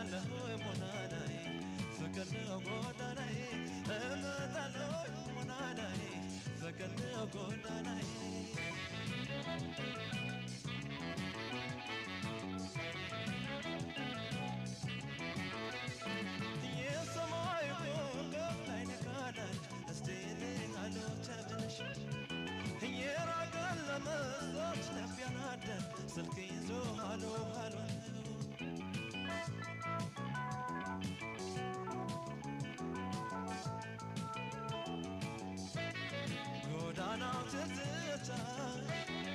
እመጣለሁ ሞናናዬ ፍቅር ነው ጎዳናዬ እመጣለሁ ሞናናዬ ፍቅር ነው ጎዳናዬ 保持自尊